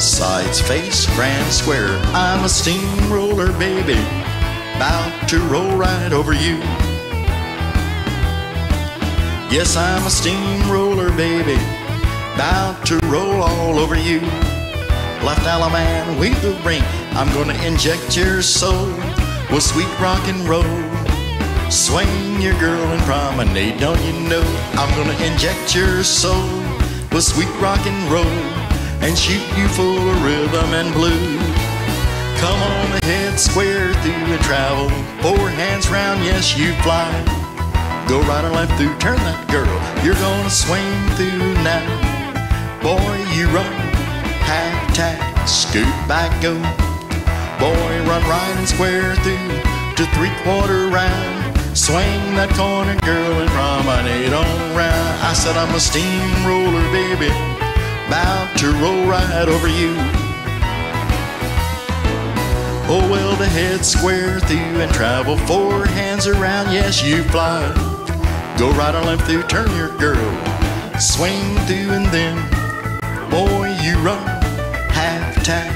sides face grand square. I'm a steamroller, baby, about to roll right over you. Yes, I'm a steamroller, baby, about to roll all over you. Left Allemande with the ring, I'm gonna inject your soul with sweet rock and roll. Swing your girl and promenade, don't you know? I'm gonna inject your soul with sweet rock and roll and shoot you full of rhythm and blues. Come on ahead, square through and travel. Four hands round, yes, you fly. Go right or left through, turn that girl. You're gonna swing through now. Boy, you run, half tag, scoot back, go. Boy, run right and square through to three quarter round. Swing that corner, girl, and promenade on around. I said I'm a steamroller, baby, about to roll right over you. Oh, well, the head square through and travel four hands around. Yes, you fly. Go right or left through, turn your girl. Swing through and then, boy, you run half tag.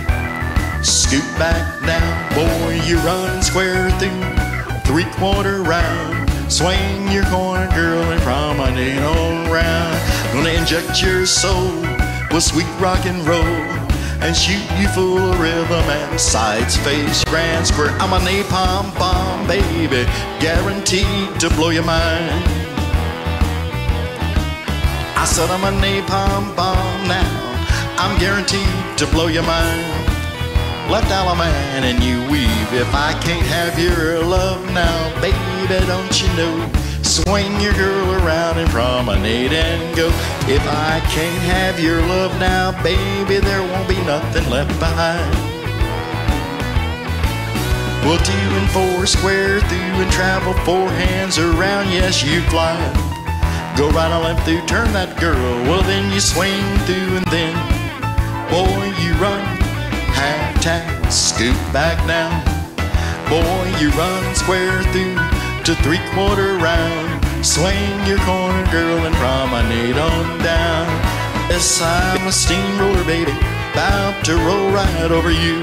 Scoot back down, boy, you run square through three quarter round. Swing your corner, girl, and promenade on round. Gonna inject your soul with sweet rock and roll and shoot you full of rhythm and sides face grand square. I'm a napalm bomb, baby, guaranteed to blow your mind. I said I'm a napalm bomb now. I'm guaranteed to blow your mind. Left Allemande and you weave. If I can't have your love now, baby, don't you know? Swing your girl around and promenade and go. If I can't have your love now, baby, there won't be nothing left behind. Well, two and four square through and travel four hands around. Yes, you fly. Go right on left through, turn that girl. Well, then you swing through and then, boy, you run half tag, scoot back down. Boy, you run square through to three quarter round. Swing your corner, girl, and promenade on down. Yes, I'm a steamroller, baby, about to roll right over you.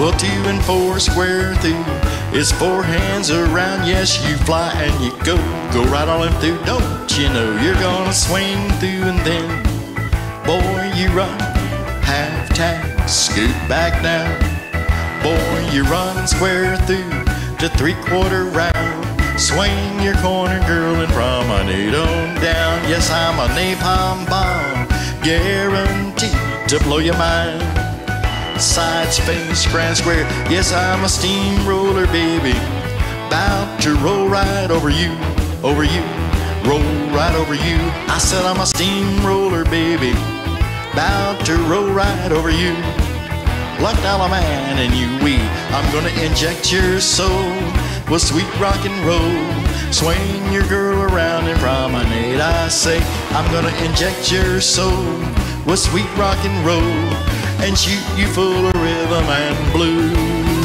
Well, two and four square through is four hands around. Yes, you fly and you go, go right on in through. Don't you know you're gonna swing through and then, boy, you run half tag, scoot back down. You run square through to three quarter round. Swing your corner, girl, and from promenade on down. Yes, I'm a napalm bomb, guaranteed to blow your mind. Side face, grand square. Yes, I'm a steamroller, baby, bout to roll right over you, over you, roll right over you. I said I'm a steamroller, baby, bout to roll right over you. Left Allemande and you we I'm gonna inject your soul with sweet rock and roll. Swing your girl around and promenade I say I'm gonna inject your soul with sweet rock and roll. And shoot you full of rhythm and blues